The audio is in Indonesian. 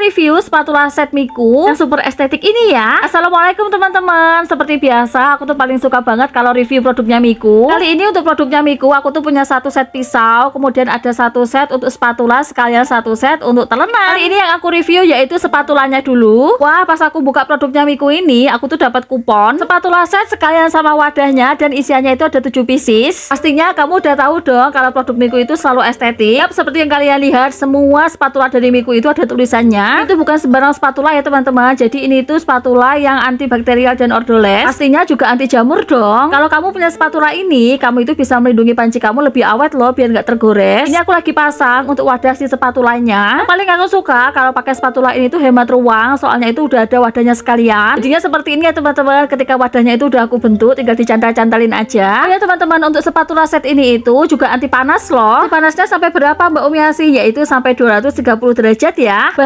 review spatula set Miku yang super estetik ini ya. Assalamualaikum teman-teman. Seperti biasa aku tuh paling suka banget kalau review produknya Miku. Kali ini untuk produknya Miku aku tuh punya satu set pisau Kemudian ada satu set untuk spatula sekalian satu set untuk telenan Kali ini yang aku review yaitu spatulanya dulu. Wah pas aku buka produknya Miku ini aku tuh dapat kupon. Spatula set sekalian sama wadahnya dan isiannya itu ada 7 pieces. Pastinya kamu udah tahu dong kalau produk Miku itu selalu estetik. Yap, seperti yang kalian lihat semua spatula dari Miku itu ada tulisannya itu bukan sembarang spatula ya teman-teman. Jadi ini itu spatula yang antibakterial dan ordoles. Pastinya juga anti jamur dong. Kalau kamu punya spatula ini kamu itu bisa melindungi panci kamu lebih awet loh biar nggak tergores. Ini aku lagi pasang untuk wadah si spatulanya. Paling aku suka kalau pakai spatula ini tuh hemat ruang soalnya itu udah ada wadahnya sekalian. Jadinya seperti ini ya teman-teman. Ketika wadahnya itu udah aku bentuk tinggal dicantal-cantalin aja. Ya teman-teman untuk spatula set ini itu juga anti panas loh. Anti panasnya sampai berapa Mbak Umi Asih yaitu sampai 230 derajat ya